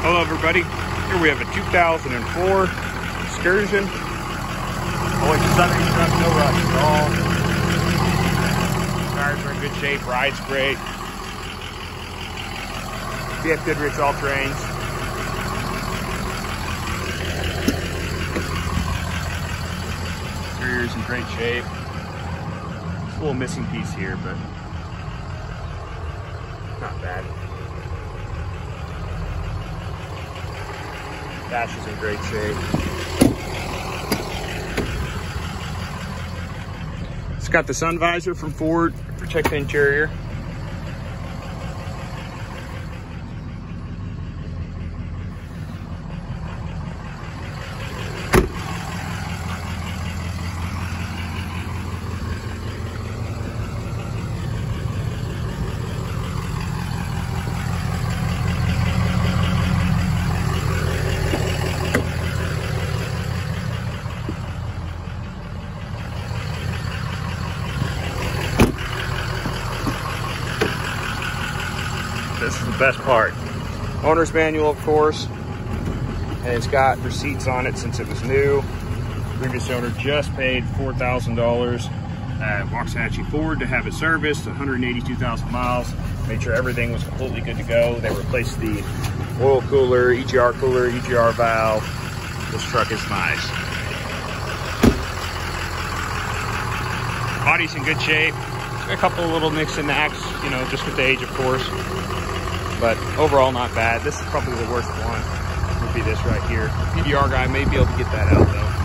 Hello everybody. Here we have a 2004 Excursion. Always Sunday truck, no rust at all. Tires are in good shape, ride's great. BF Goodrich all terrains. Interior's in great shape. A little missing piece here, but not bad. Dash is in great shape. It's got the sun visor from Ford, protect the interior. This is the best part. Owner's manual, of course, and it's got receipts on it since it was new. Previous owner just paid $4,000 at Waxahachie Ford to have it serviced, 182,000 miles. Made sure everything was completely good to go. They replaced the oil cooler, EGR cooler, EGR valve. This truck is nice. Body's in good shape. A couple of little nicks and knacks, you know, just with the age, of course but overall not bad. This is probably the worst one, would be this right here. PDR guy may be able to get that out